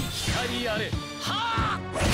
光あれ。はあ！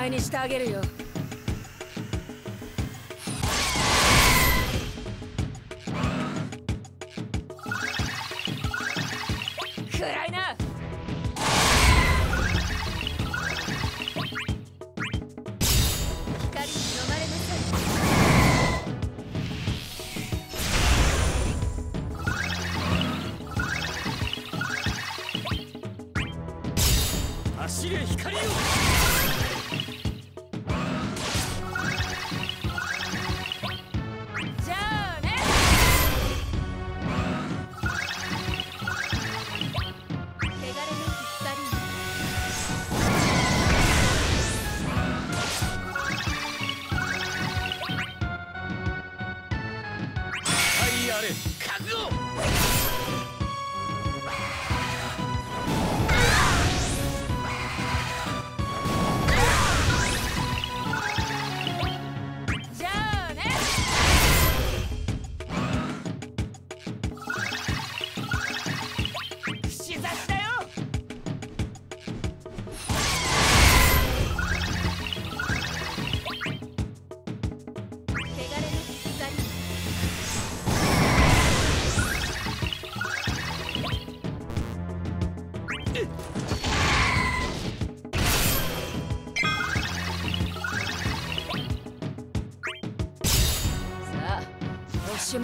前にしてあげるよ。くらいな。やれ覚悟。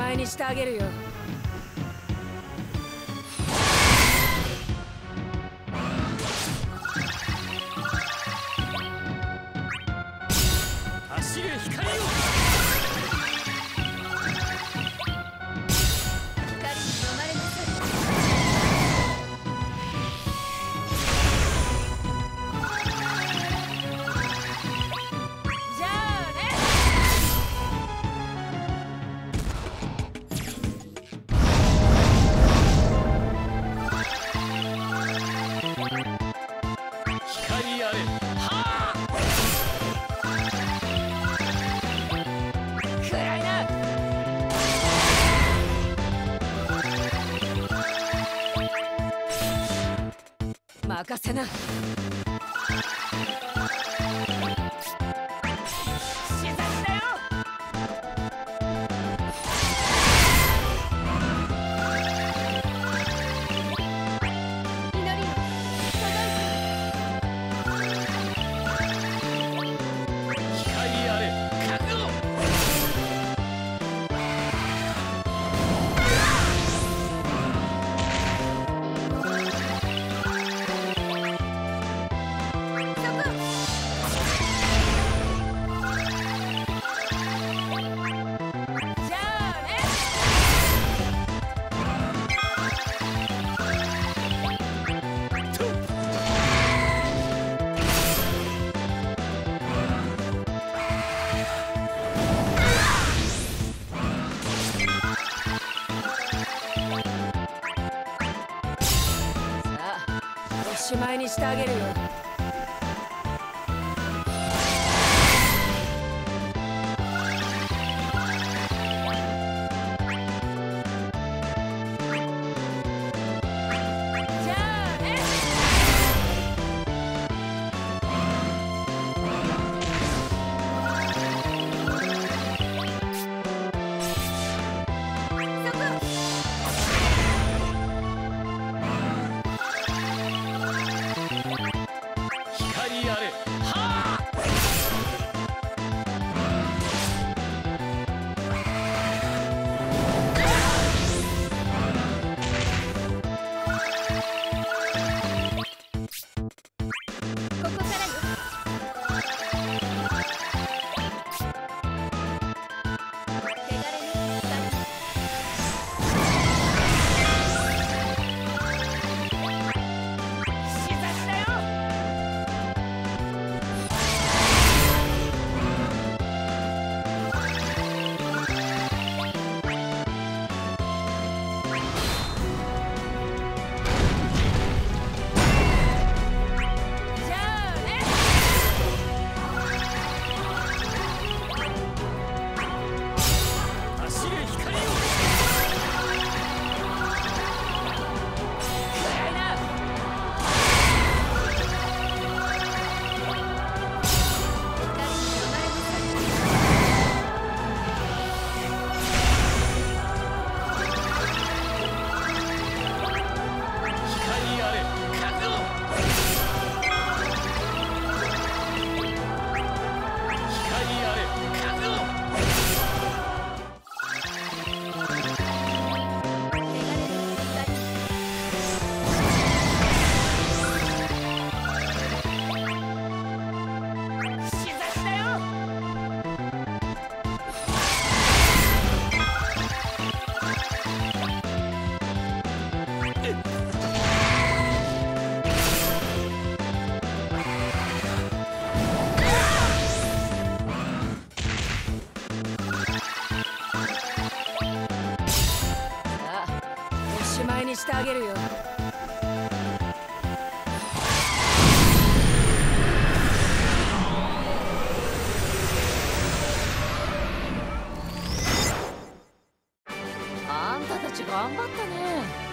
前にしてあげるよ。任せな。にしてあげるよ。 아래 してあげるよ。あんたたち頑張ったね。